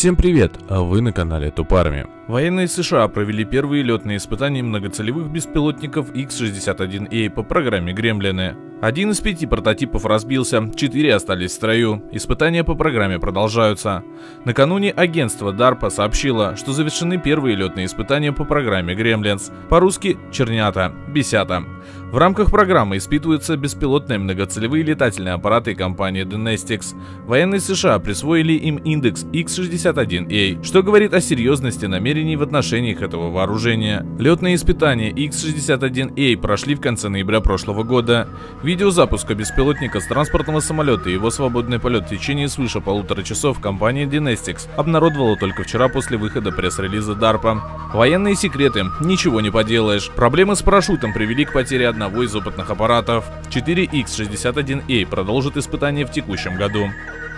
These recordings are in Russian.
Всем привет, а вы на канале Тупарми. Военные США провели первые летные испытания многоцелевых беспилотников X-61A по программе Гремлины. Один из пяти прототипов разбился, четыре остались в строю. Испытания по программе продолжаются. Накануне агентство DARPA сообщило, что завершены первые летные испытания по программе Gremlins, по-русски «Чернята», «Бесята». В рамках программы испытываются беспилотные многоцелевые летательные аппараты компании Dynestics. Военные США присвоили им индекс X-61A, что говорит о серьезности намерений в отношениях этого вооружения. Летные испытания X-61A прошли в конце ноября прошлого года. Видео запуска беспилотника с транспортного самолета и его свободный полет в течение свыше полутора часов компания Dynestics обнародовала только вчера после выхода пресс-релиза DARPA. Военные секреты, ничего не поделаешь. Проблемы с парашютом привели к потере одного из опытных аппаратов. 4X61A продолжит испытания в текущем году.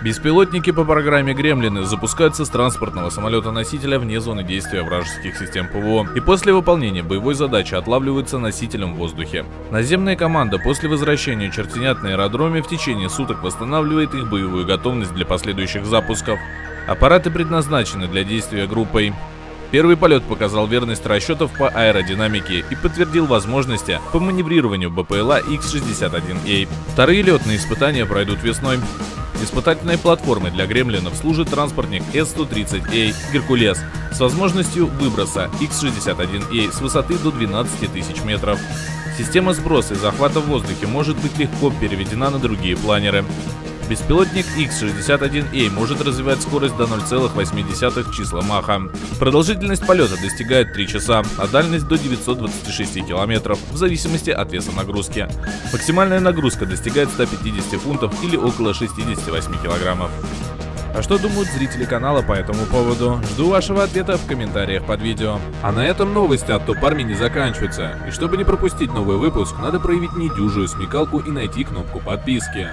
Беспилотники по программе Гремлины запускаются с транспортного самолета-носителя вне зоны действия вражеских систем ПВО и после выполнения боевой задачи отлавливаются носителем в воздухе. Наземная команда после возвращения чертенят на аэродроме в течение суток восстанавливает их боевую готовность для последующих запусков. Аппараты предназначены для действия группой. Первый полет показал верность расчетов по аэродинамике и подтвердил возможности по маневрированию БПЛА X-61A. Вторые летные испытания пройдут весной. Испытательной платформой для гремлинов служит транспортник S-130A «Геркулес» с возможностью выброса X-61A с высоты до 12 тысяч метров. Система сброса и захвата в воздухе может быть легко переведена на другие планеры. Беспилотник X-61A может развивать скорость до 0,8 числа Маха. Продолжительность полета достигает 3 часа, а дальность до 926 километров, в зависимости от веса нагрузки. Максимальная нагрузка достигает 150 фунтов или около 68 килограммов. А что думают зрители канала по этому поводу? Жду вашего ответа в комментариях под видео. А на этом новости от Топ Армии не заканчиваются. И чтобы не пропустить новый выпуск, надо проявить недюжую смекалку и найти кнопку подписки.